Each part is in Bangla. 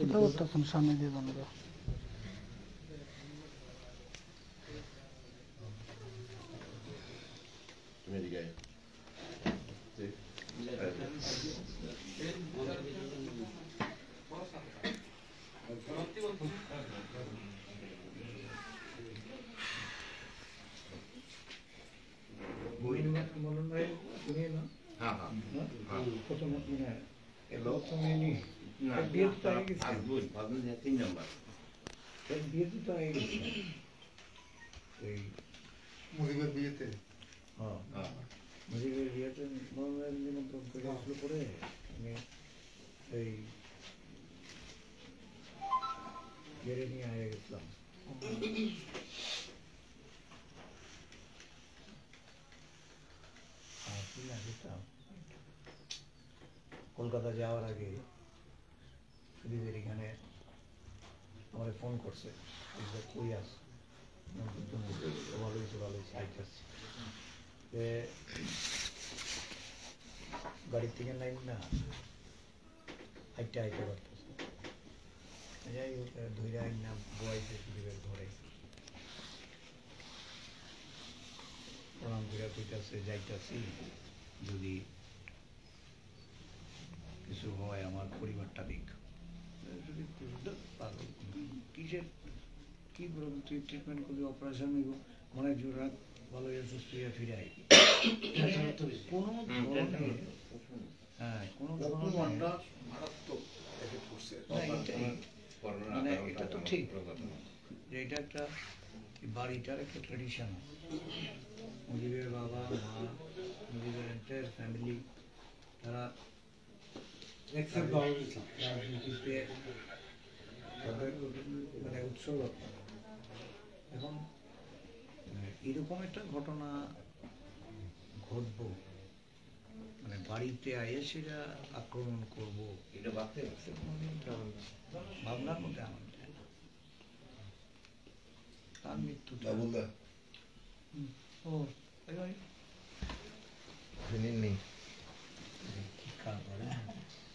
কোথাও একটা ফোন সামনে দিয়ে দাও না। তিন নম্বর। মুজিবের বিয়েতে। মুজিবের বিয়েতে মনোনয়ন নিমন্ত্রণ করে আসলো পরে। আমি এই নিয়ে আয়ে গেছিলাম। কি কলকাতা যাওয়ার আগে সুদীপের এখানে আমার ফোন করছে কই আস ভালো হয়েছে ভালো হয়েছে গাড়ির থেকে নাই না? হাইটে হাইটে করতেছে যাই হোক ধৈর্য আইন না, বয়সে সুদীপের ঘরে। প্রণাম করে যাইতাছি। যদি কিছু হয় আমার পরিবারটা দিক যদি পাগল কিসের কি করব তুই ট্রিটমেন্ট করবি অপারেশন হইব মনে হয় জোর ভালো হয়ে সুস্থ হয়ে ফিরে আই কোনো ধরনের হ্যাঁ কোনো ধরনের। মানে এটা তো ঠিক। যে এটা একটা বাড়িটার একটা ট্রেডিশন মুজিবের বাবা মা মুজিবের এন্টায়ার ফ্যামিলি তারা রাজনীতিতে তাদের মানে উৎসব এখন এরকম একটা ঘটনা ঘটবো মানে বাড়িতে আয়ে সেটা আক্রমণ করব এটা বাড়তে আছে ভাবনার মধ্যে আমার। তার মৃত্যুটা ও নেই।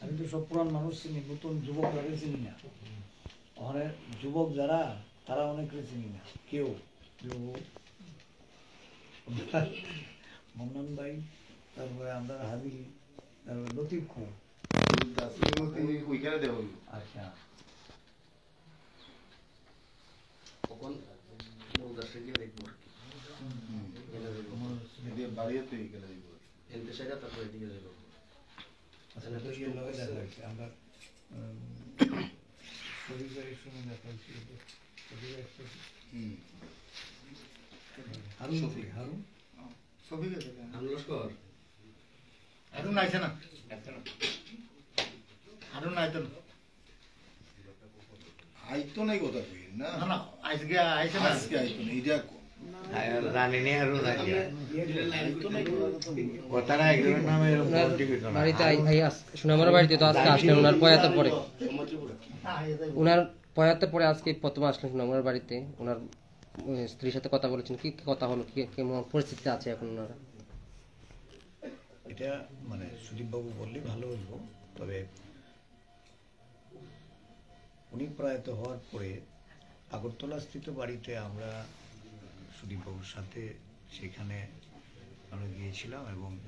আমি তো সব পুরান মানুষ চিনি নতুন যুবকরা চিনি না। ওখানে যুবক যারা তারা অনেকে চিনি না। কেউ। যুবক মন্নন ভাই তারপরে আমরা হাবিল তারপরে লতিফ দেওয়া আচ্ছা। তখন মৌদাসে গিয়ে দেখব আর কি। গেলে ওইখানে দিব তারপরে এদিকে যাব আচ্ছা তো ইয়ে লগে দেখা হয়েছে আমরা পরিবারের সঙ্গে দেখা হয়েছিল একটা হুম হারুন থেকে হারুন লস্কর হারুন আইছে না হারুন আইতো না আইতো নাই কথা কই না না আজকে আইছে না আজকে আইতো না এটা জানিনি আর আইতো কথাটা একজনের নামে এরকম বলতে কইতো না। বাড়িতে আই- আই আস- সুনামের বাড়িতে তো আজকে আসলেন ওনার প্রয়াতের পরে। ওনার প্রয়াতের পরে আজকে প্রথমে আসলেন সুনামের বাড়িতে। ওনার স্ত্রীর সাথে কথা বলেছেন। কি কি কথা হলো? কি কেমন পরিস্থিতিতে আছে এখন ওনারা? এটা মানে সুদীপবাবু বললে ভালো হইব তবে উনি প্রয়াত হওয়ার পরে আগরতলা স্থিত বাড়িতে আমরা সুদীপবাবুর সাথে সেখানে আমরা গিয়েছিলাম এবং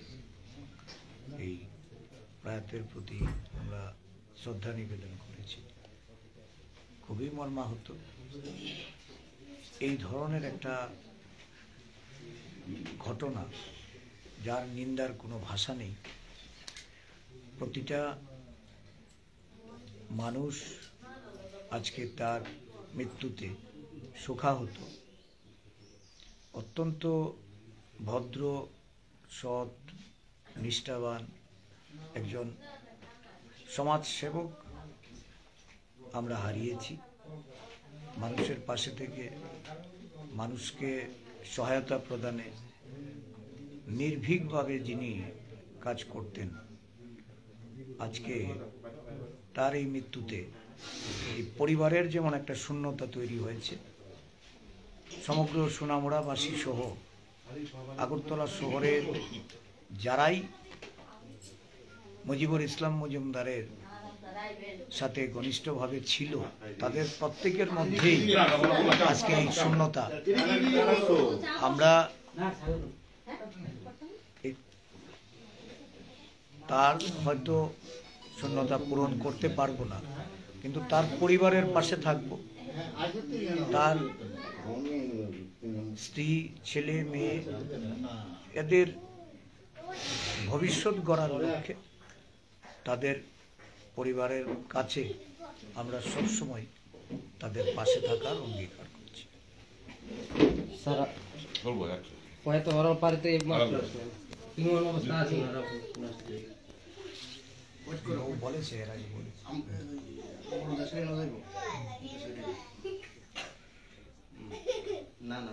এই প্রয়াতের প্রতি আমরা শ্রদ্ধা নিবেদন করেছি। খুবই মর্মাহত। এই ধরনের একটা ঘটনা যার নিন্দার কোনো ভাষা নেই। প্রতিটা মানুষ আজকে তার মৃত্যুতে শোকাহত। অত্যন্ত ভদ্র, সৎ, নিষ্ঠাবান একজন সমাজসেবক আমরা হারিয়েছি। মানুষের পাশে থেকে মানুষকে সহায়তা প্রদানে নির্ভীকভাবে যিনি কাজ করতেন, আজকে তার এই মৃত্যুতে এই পরিবারের যেমন একটা শূন্যতা তৈরি হয়েছে সমগ্র সোনামুড়াবাসী সহ আগরতলা শহরের যারাই মুজিবুর ইসলাম মজুমদারের সাথে ঘনিষ্ঠভাবে ছিল, তাদের প্রত্যেকের মধ্যেই আজকে এই শূন্যতা। আমরা তার হয়তো শূন্যতা পূরণ করতে পারব না, কিন্তু তার পরিবারের পাশে থাকব। তার স্ত্রী ছেলে মেয়ে এদের ভবিষ্যৎ গড়ার লক্ষ্যে তাদের পরিবারের কাছে আমরা সবসময় তাদের পাশে থাকার অঙ্গীকার করছি। বলেছে এর আগে বলেছে। না না।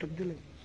टप दिलाई